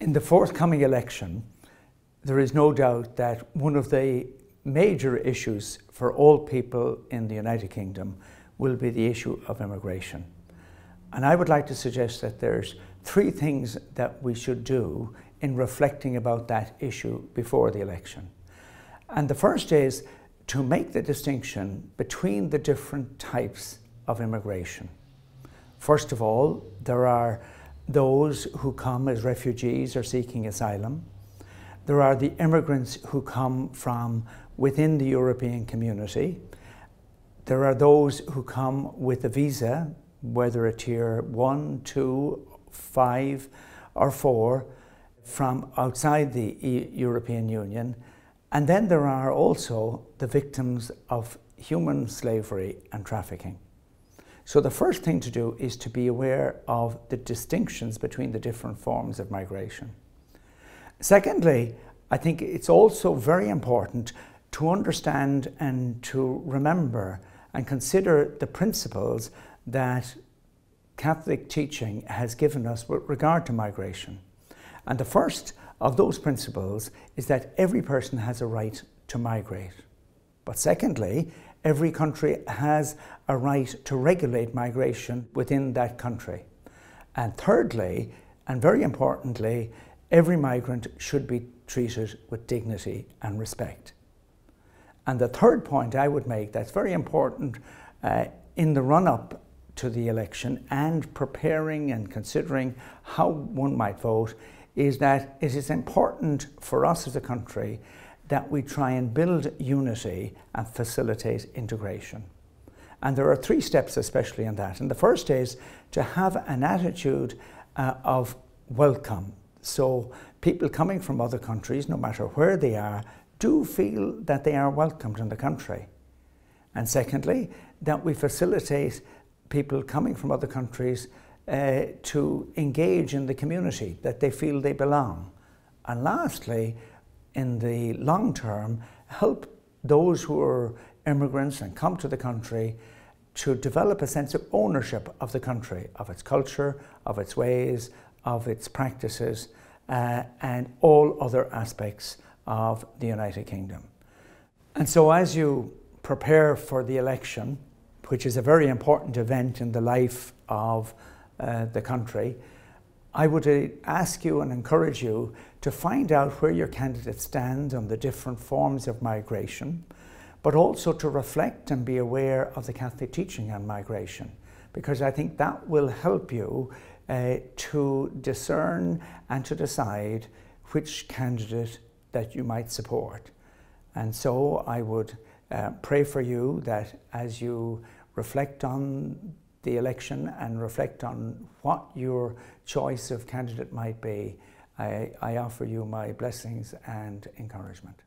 In the forthcoming election, there is no doubt that one of the major issues for all people in the United Kingdom will be the issue of immigration. And I would like to suggest that there's three things that we should do in reflecting about that issue before the election. And the first is to make the distinction between the different types of immigration. First of all, there are those who come as refugees or seeking asylum. There are the immigrants who come from within the European community. There are those who come with a visa, whether a tier one, two, five, or four, from outside the European Union. And then there are also the victims of human slavery and trafficking. So the first thing to do is to be aware of the distinctions between the different forms of migration. Secondly, I think it's also very important to understand and to remember and consider the principles that Catholic teaching has given us with regard to migration. And the first of those principles is that every person has a right to migrate. But secondly, every country has a right to regulate migration within that country. And thirdly, and very importantly, every migrant should be treated with dignity and respect. And the third point I would make that's very important uh, in the run up to the election and preparing and considering how one might vote is that it is important for us as a country that we try and build unity and facilitate integration. And there are three steps, especially in that. And the first is to have an attitude uh, of welcome. So, people coming from other countries, no matter where they are, do feel that they are welcomed in the country. And secondly, that we facilitate people coming from other countries uh, to engage in the community, that they feel they belong. And lastly, in the long term, help those who are immigrants and come to the country to develop a sense of ownership of the country, of its culture, of its ways, of its practices, uh, and all other aspects of the United Kingdom. And so, as you prepare for the election, which is a very important event in the life of uh, the country, I would uh, ask you and encourage you to find out where your candidate stands on the different forms of migration, but also to reflect and be aware of the Catholic teaching on migration, because I think that will help you uh, to discern and to decide which candidate that you might support. And so I would uh, pray for you that as you reflect on the election and reflect on what your choice of candidate might be, I, I offer you my blessings and encouragement.